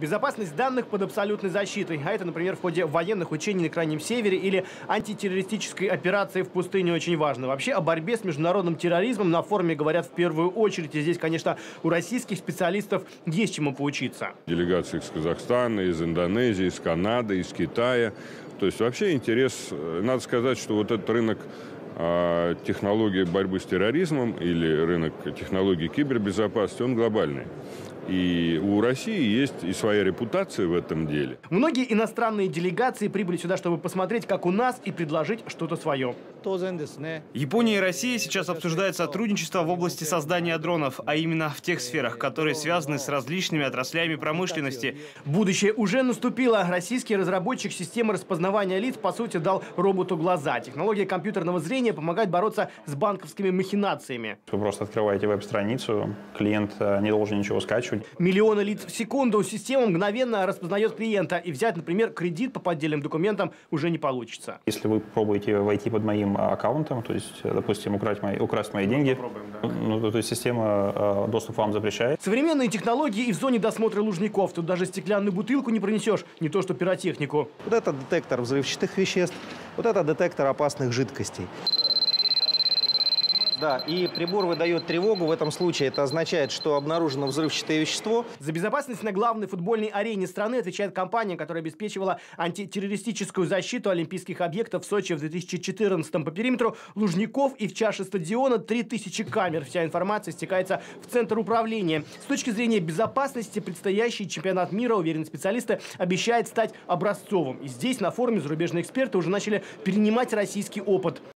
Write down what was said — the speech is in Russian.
Безопасность данных под абсолютной защитой. А это, например, в ходе военных учений на Крайнем Севере или антитеррористической операции в пустыне очень важно. Вообще о борьбе с международным терроризмом на форуме говорят в первую очередь. И здесь, конечно, у российских специалистов есть чему поучиться. Делегации из Казахстана, из Индонезии, из Канады, из Китая. То есть вообще интерес, э, надо сказать, что вот этот рынок а, технологии борьбы с терроризмом или рынок технологий кибербезопасности, он глобальный. И у России есть и своя репутация в этом деле. Многие иностранные делегации прибыли сюда, чтобы посмотреть, как у нас, и предложить что-то свое. Япония и Россия сейчас обсуждают сотрудничество в области создания дронов, а именно в тех сферах, которые связаны с различными отраслями промышленности. Будущее уже наступило. Российский разработчик системы распознавания лиц, по сути, дал роботу глаза. Технология компьютерного зрения помогает бороться с банковскими махинациями. Вы просто открываете веб-страницу, клиент э, не должен ничего скачивать. Миллионы лиц в секунду. Система мгновенно распознает клиента. И взять, например, кредит по поддельным документам уже не получится. Если вы пробуете войти под моим аккаунтом, то есть, допустим, украсть мои, украсть мои деньги, ну, то есть система э, доступ вам запрещает. Современные технологии и в зоне досмотра лужников. Тут даже стеклянную бутылку не пронесешь, не то что пиротехнику. Вот это детектор взрывчатых веществ, вот это детектор опасных жидкостей. Да, и прибор выдает тревогу. В этом случае это означает, что обнаружено взрывчатое вещество. За безопасность на главной футбольной арене страны отвечает компания, которая обеспечивала антитеррористическую защиту олимпийских объектов в Сочи в 2014 по периметру Лужников и в чаше стадиона 3000 камер. Вся информация стекается в центр управления. С точки зрения безопасности предстоящий чемпионат мира, уверены специалисты, обещает стать образцовым. И здесь на форуме зарубежные эксперты уже начали перенимать российский опыт.